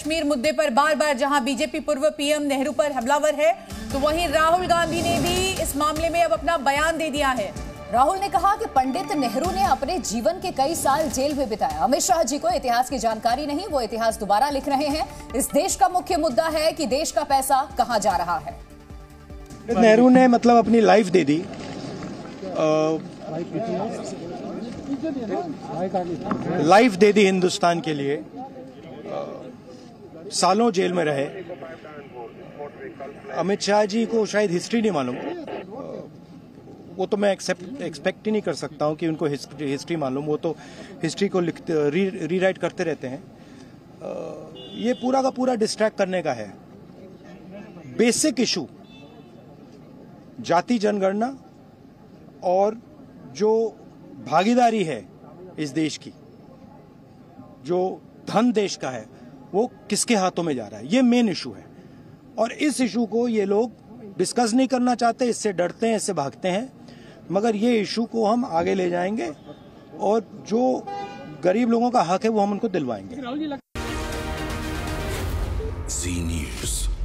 कश्मीर मुद्दे पर बार बार जहाँ बीजेपी पूर्व पीएम नेहरू पर हमलावर है तो वहीं राहुल गांधी ने भी इस मामले में अब अपना बयान दे दिया है। राहुल ने कहा कि पंडित नेहरू ने अपने जीवन के कई साल जेल में बिताया। अमित शाह जी को इतिहास की जानकारी नहीं, वो इतिहास दोबारा लिख रहे हैं। इस देश का मुख्य मुद्दा है कि देश का पैसा कहाँ जा रहा है। नेहरू ने मतलब अपनी लाइफ दे दी। लाइफ दे दी हिंदुस्तान के लिए। सालों जेल में रहे। अमित शाह जी को शायद हिस्ट्री नहीं मालूम। वो तो मैं एक्सेप्ट एक्सपेक्ट ही नहीं कर सकता हूँ कि उनको हिस्ट्री, हिस्ट्री मालूम। वो तो हिस्ट्री को लिखते री, रीराइट करते रहते हैं। ये पूरा का पूरा डिस्ट्रैक्ट करने का है। बेसिक इशू जाति जनगणना और जो भागीदारी है इस देश की जो धन देश का है वो किसके हाथों में जा रहा है? ये मेन इशू है। और इस इशू को ये लोग डिस्कस नहीं करना चाहते इससे डरते हैं इससे भागते हैं। मगर ये इशू को हम आगे ले जाएँगे और जो गरीब लोगों का हक है वो हम उनको दिलवाएँगे। जी न्यूज़